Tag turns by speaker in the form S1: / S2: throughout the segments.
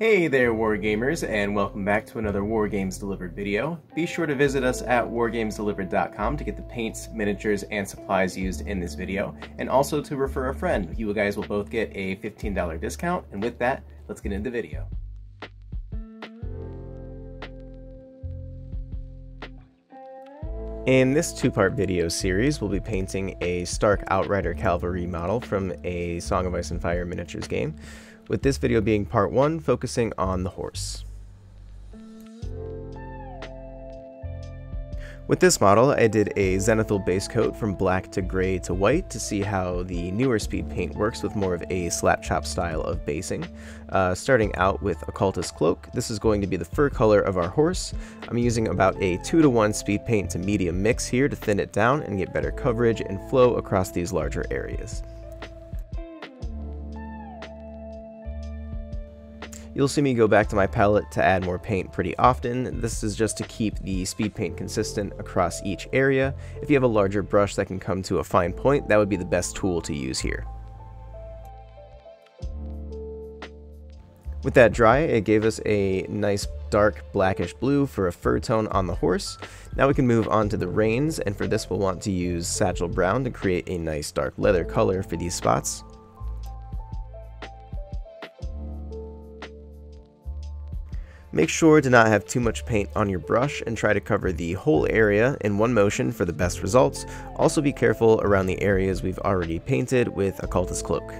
S1: Hey there Wargamers and welcome back to another Wargames Delivered video. Be sure to visit us at wargamesdelivered.com to get the paints, miniatures, and supplies used in this video, and also to refer a friend. You guys will both get a $15 discount, and with that, let's get into the video. In this two-part video series, we'll be painting a Stark Outrider Cavalry model from a Song of Ice and Fire miniatures game with this video being part 1 focusing on the horse. With this model, I did a Zenithal base coat from black to gray to white to see how the newer speed paint works with more of a slap chop style of basing. Uh, starting out with Occultist Cloak, this is going to be the fur color of our horse. I'm using about a 2 to 1 speed paint to medium mix here to thin it down and get better coverage and flow across these larger areas. You'll see me go back to my palette to add more paint pretty often. This is just to keep the speed paint consistent across each area. If you have a larger brush that can come to a fine point, that would be the best tool to use here. With that dry, it gave us a nice dark blackish blue for a fur tone on the horse. Now we can move on to the reins, and for this we'll want to use Satchel Brown to create a nice dark leather color for these spots. Make sure to not have too much paint on your brush and try to cover the whole area in one motion for the best results. Also be careful around the areas we've already painted with Occultist Cloak.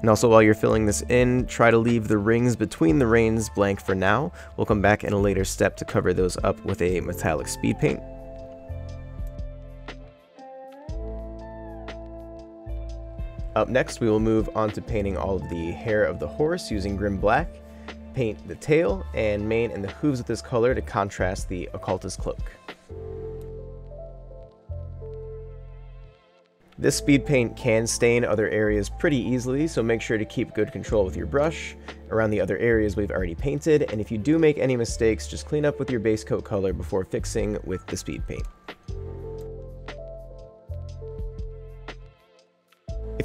S1: And also while you're filling this in, try to leave the rings between the reins blank for now. We'll come back in a later step to cover those up with a metallic speed paint. Up next, we will move on to painting all of the hair of the horse using Grim Black, paint the tail and mane and the hooves with this color to contrast the occultist cloak. This speed paint can stain other areas pretty easily, so make sure to keep good control with your brush around the other areas we've already painted, and if you do make any mistakes, just clean up with your base coat color before fixing with the speed paint.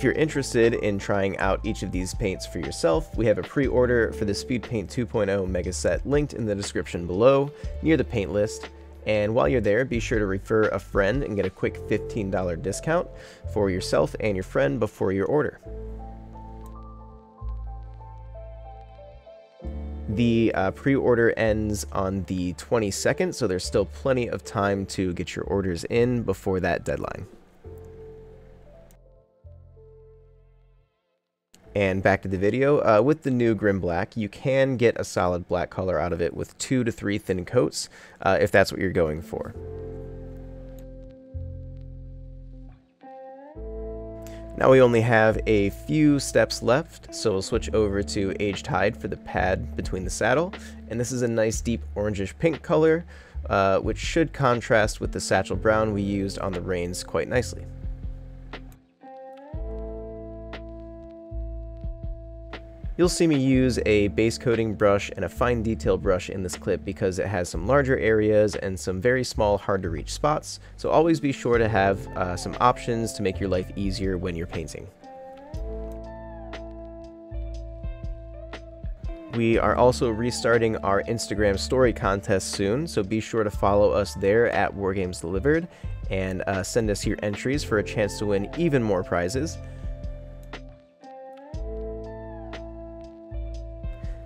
S1: If you're interested in trying out each of these paints for yourself, we have a pre-order for the Speed Paint 2.0 Mega Set linked in the description below, near the paint list. And while you're there, be sure to refer a friend and get a quick $15 discount for yourself and your friend before your order. The uh, pre-order ends on the 22nd, so there's still plenty of time to get your orders in before that deadline. And back to the video, uh, with the new Grim Black, you can get a solid black color out of it with two to three thin coats, uh, if that's what you're going for. Now we only have a few steps left, so we'll switch over to Aged Hide for the pad between the saddle, and this is a nice deep orangish pink color, uh, which should contrast with the satchel brown we used on the reins quite nicely. You'll see me use a base coating brush and a fine detail brush in this clip because it has some larger areas and some very small hard to reach spots, so always be sure to have uh, some options to make your life easier when you're painting. We are also restarting our Instagram story contest soon, so be sure to follow us there at Wargames Delivered and uh, send us your entries for a chance to win even more prizes.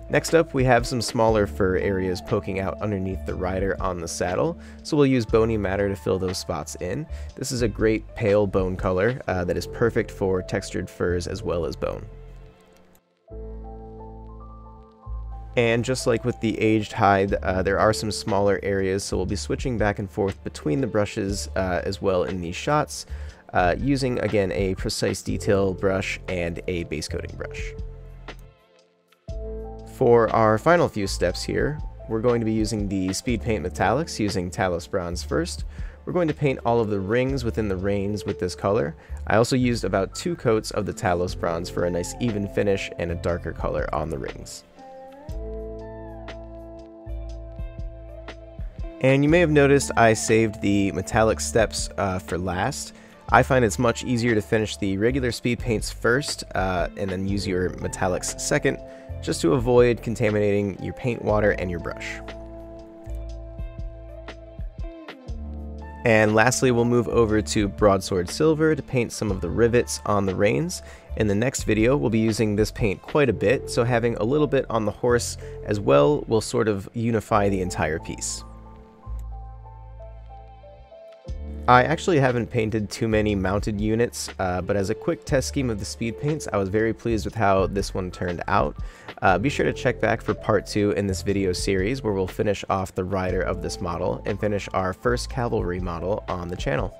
S1: Next up, we have some smaller fur areas poking out underneath the rider on the saddle, so we'll use bony matter to fill those spots in. This is a great pale bone color uh, that is perfect for textured furs as well as bone. And just like with the aged hide, uh, there are some smaller areas, so we'll be switching back and forth between the brushes uh, as well in these shots, uh, using again a precise detail brush and a base coating brush. For our final few steps here, we're going to be using the Speed Paint Metallics using Talos Bronze first. We're going to paint all of the rings within the reins with this color. I also used about two coats of the Talos Bronze for a nice even finish and a darker color on the rings. And you may have noticed I saved the metallic steps uh, for last. I find it's much easier to finish the regular speed paints first uh, and then use your metallics second, just to avoid contaminating your paint water and your brush. And lastly, we'll move over to Broadsword Silver to paint some of the rivets on the reins. In the next video, we'll be using this paint quite a bit, so having a little bit on the horse as well will sort of unify the entire piece. I actually haven't painted too many mounted units, uh, but as a quick test scheme of the speed paints, I was very pleased with how this one turned out. Uh, be sure to check back for part 2 in this video series where we'll finish off the rider of this model and finish our first cavalry model on the channel.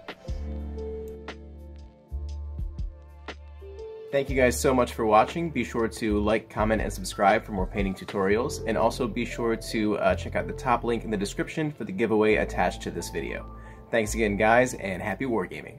S1: Thank you guys so much for watching. Be sure to like, comment, and subscribe for more painting tutorials. And also be sure to uh, check out the top link in the description for the giveaway attached to this video. Thanks again, guys, and happy wargaming.